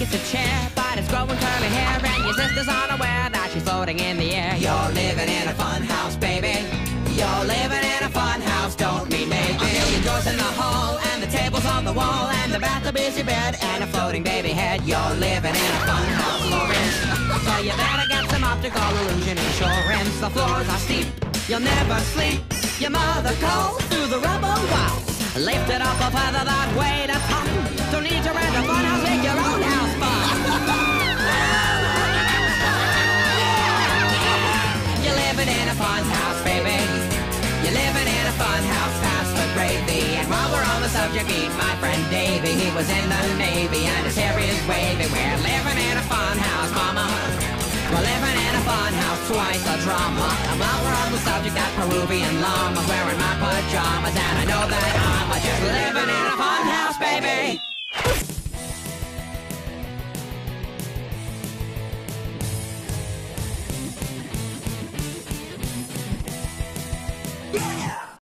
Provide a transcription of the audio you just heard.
it's a chair, but it's growing curly hair, and your sister's unaware that she's floating in the air. You're living in a fun house, baby. You're living in a fun house, don't mean maybe. A million doors in the hall, and the tables on the wall, and the bathtub is your bed, and a floating baby head. You're living in a fun house, Lawrence. So you better get some optical illusion insurance. The floors are steep, you'll never sleep. Your mother calls through the rubber walls. Lift it up a feather that weight a fun house, past the gravy. And while we're on the subject, meet my friend Davy. He was in the Navy and his hair is wavy. We're living in a fun house, mama. We're living in a fun house, twice the drama. And while we're on the subject, that Peruvian llama wearing my